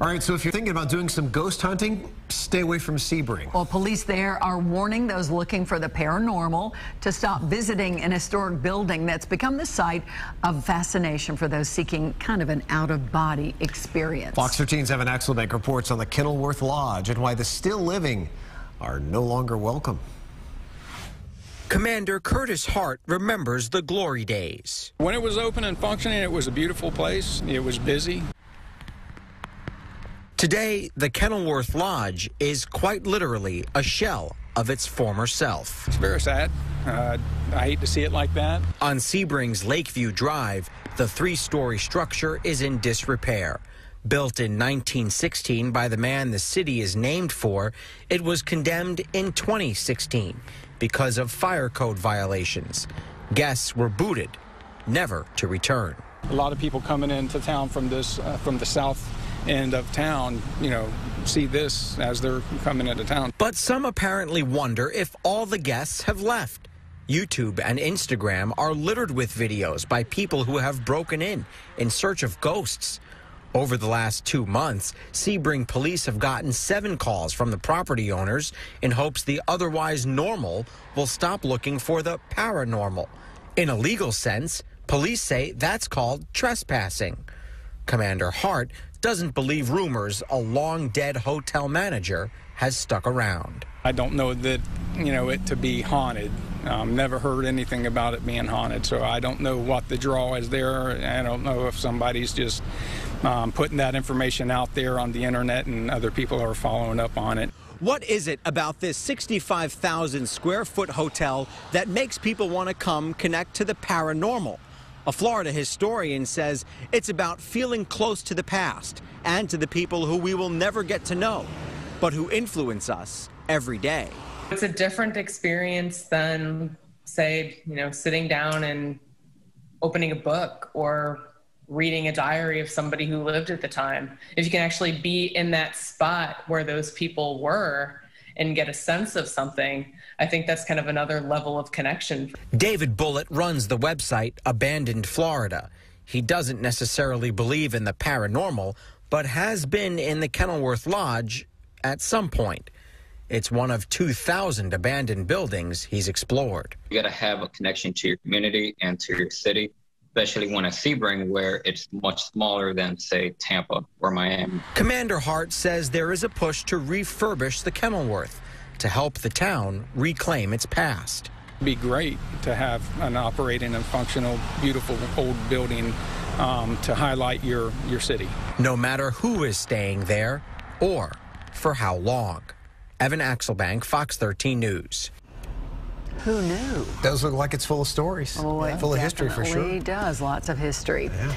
All right, so if you're thinking about doing some ghost hunting, stay away from Sebring. Well, police there are warning those looking for the paranormal to stop visiting an historic building that's become the site of fascination for those seeking kind of an out-of-body experience. Fox 13's Evan Axelbank reports on the Kenilworth Lodge and why the still living are no longer welcome. Commander Curtis Hart remembers the glory days. When it was open and functioning, it was a beautiful place. It was busy. Today, the Kenilworth Lodge is quite literally a shell of its former self. It's very sad. Uh, I hate to see it like that. On Sebring's Lakeview Drive, the three story structure is in disrepair. Built in 1916 by the man the city is named for, it was condemned in 2016 because of fire code violations. Guests were booted, never to return. A lot of people coming into town from this uh, from the south end of town, you know, see this as they're coming into town. But some apparently wonder if all the guests have left. YouTube and Instagram are littered with videos by people who have broken in in search of ghosts. Over the last two months, Sebring police have gotten seven calls from the property owners in hopes the otherwise normal will stop looking for the paranormal. In a legal sense, police say that's called trespassing. Commander Hart doesn't believe rumors a long dead hotel manager has stuck around. I don't know that, you know, it to be haunted. Um, never heard anything about it being haunted, so I don't know what the draw is there. I don't know if somebody's just um, putting that information out there on the internet and other people are following up on it. What is it about this 65,000 square foot hotel that makes people want to come connect to the paranormal? A Florida historian says it's about feeling close to the past and to the people who we will never get to know, but who influence us every day. It's a different experience than, say, you know, sitting down and opening a book or reading a diary of somebody who lived at the time. If you can actually be in that spot where those people were and get a sense of something, I think that's kind of another level of connection. David Bulit runs the website Abandoned Florida. He doesn't necessarily believe in the paranormal, but has been in the Kenilworth Lodge at some point. It's one of 2,000 abandoned buildings he's explored. You got to have a connection to your community and to your city, especially when at Sebring, where it's much smaller than, say, Tampa or Miami. Commander Hart says there is a push to refurbish the Kenilworth to help the town reclaim its past. It'd be great to have an operating and functional, beautiful old building um, to highlight your, your city. No matter who is staying there or for how long. Evan Axelbank, Fox 13 News. Who knew? Does look like it's full of stories. Oh, full of history for sure. It does. Lots of history. Yeah.